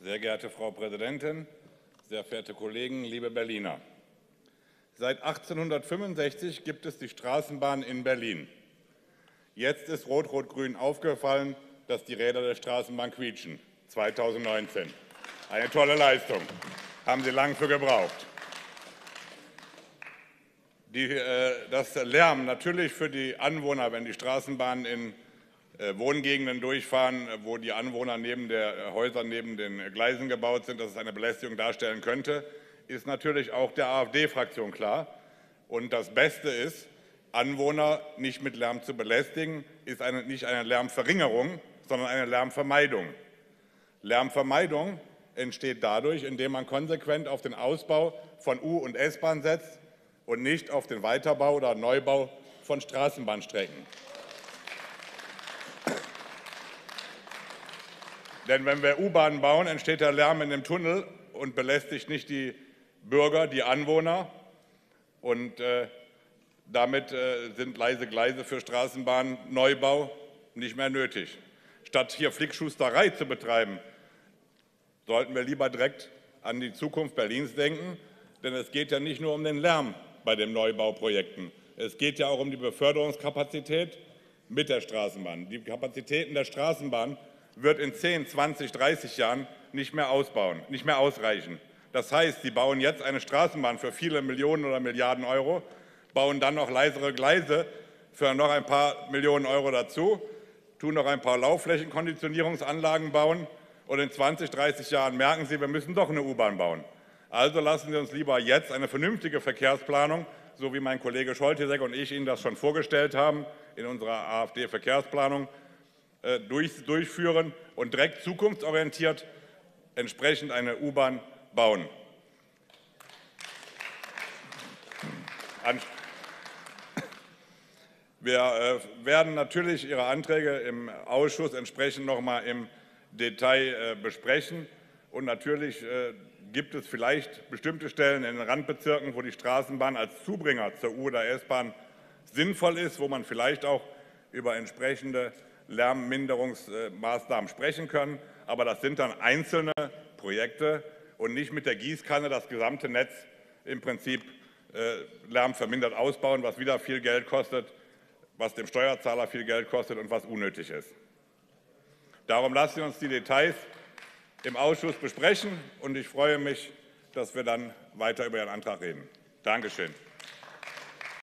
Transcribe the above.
Sehr geehrte Frau Präsidentin, sehr verehrte Kollegen, liebe Berliner! Seit 1865 gibt es die Straßenbahn in Berlin. Jetzt ist Rot-Rot-Grün aufgefallen, dass die Räder der Straßenbahn quietschen. 2019. Eine tolle Leistung. Haben Sie lange für gebraucht. Die, äh, das Lärm natürlich für die Anwohner, wenn die Straßenbahnen in äh, Wohngegenden durchfahren, äh, wo die Anwohner neben der Häuser neben den Gleisen gebaut sind, dass es eine Belästigung darstellen könnte, ist natürlich auch der AfD-Fraktion klar. Und das Beste ist, Anwohner nicht mit Lärm zu belästigen, ist eine, nicht eine Lärmverringerung, sondern eine Lärmvermeidung. Lärmvermeidung entsteht dadurch, indem man konsequent auf den Ausbau von U- und S-Bahn setzt und nicht auf den Weiterbau oder Neubau von Straßenbahnstrecken. Denn wenn wir U-Bahnen bauen, entsteht der Lärm in dem Tunnel und belästigt nicht die Bürger, die Anwohner. Und äh, damit äh, sind leise Gleise für Straßenbahnneubau nicht mehr nötig. Statt hier Flickschusterei zu betreiben, sollten wir lieber direkt an die Zukunft Berlins denken. Denn es geht ja nicht nur um den Lärm, bei den Neubauprojekten. Es geht ja auch um die Beförderungskapazität mit der Straßenbahn. Die Kapazitäten der Straßenbahn wird in 10, 20, 30 Jahren nicht mehr ausbauen, nicht mehr ausreichen. Das heißt, Sie bauen jetzt eine Straßenbahn für viele Millionen oder Milliarden Euro, bauen dann noch leisere Gleise für noch ein paar Millionen Euro dazu, tun noch ein paar Laufflächenkonditionierungsanlagen bauen und in 20, 30 Jahren merken Sie, wir müssen doch eine U-Bahn bauen. Also lassen Sie uns lieber jetzt eine vernünftige Verkehrsplanung, so wie mein Kollege Scholtesek und ich Ihnen das schon vorgestellt haben in unserer AfD-Verkehrsplanung, äh, durchführen und direkt zukunftsorientiert entsprechend eine U-Bahn bauen. Wir äh, werden natürlich Ihre Anträge im Ausschuss entsprechend noch mal im Detail äh, besprechen. Und natürlich gibt es vielleicht bestimmte Stellen in den Randbezirken, wo die Straßenbahn als Zubringer zur U- oder S-Bahn sinnvoll ist, wo man vielleicht auch über entsprechende Lärmminderungsmaßnahmen sprechen kann. Aber das sind dann einzelne Projekte und nicht mit der Gießkanne das gesamte Netz im Prinzip äh, lärmvermindert ausbauen, was wieder viel Geld kostet, was dem Steuerzahler viel Geld kostet und was unnötig ist. Darum lassen Sie uns die Details im Ausschuss besprechen. Und ich freue mich, dass wir dann weiter über Ihren Antrag reden. Dankeschön.